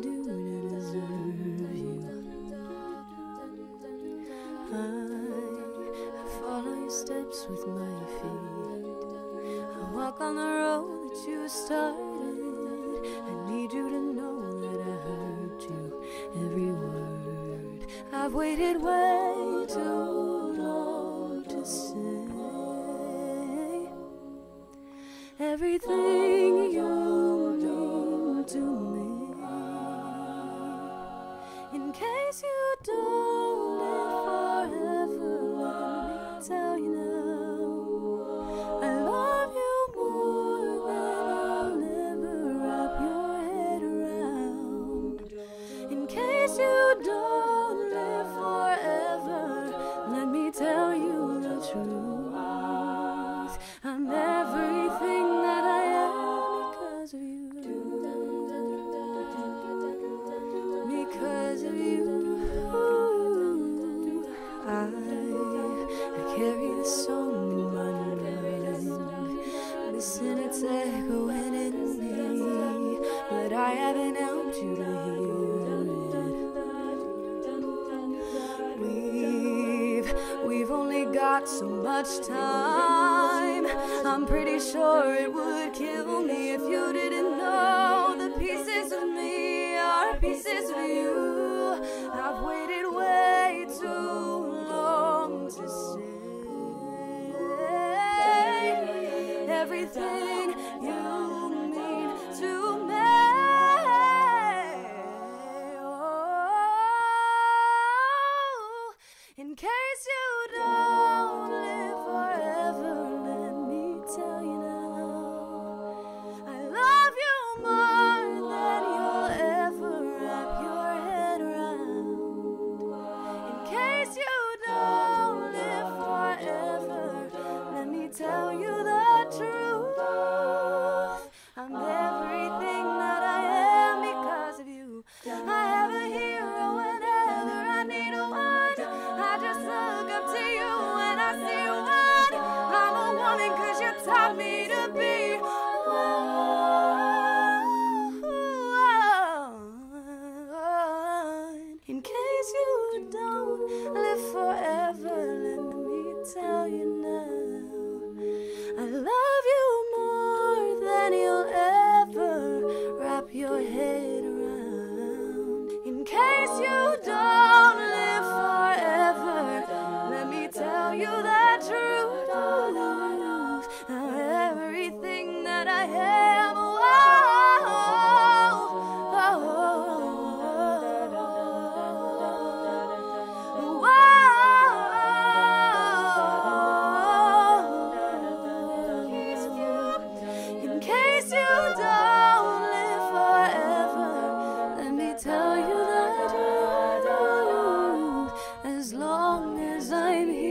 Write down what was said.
do deserve you? I, I follow your steps with my feet. I walk on the road that you started. I need you to know that I heard you every word. I've waited way too long to say everything. but I haven't helped you to heal it. We've, we've only got so much time. I'm pretty sure it would kill me if you didn't know the pieces of me are pieces of you. I've waited. Oh. me as I'm here.